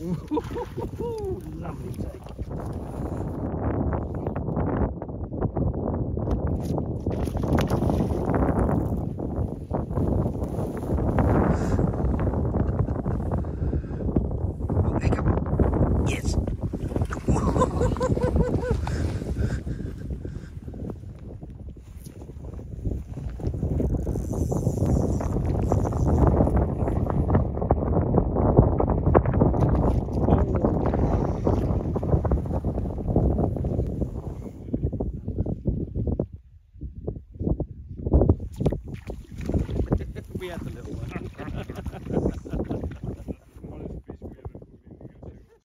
Lovely take. be at the little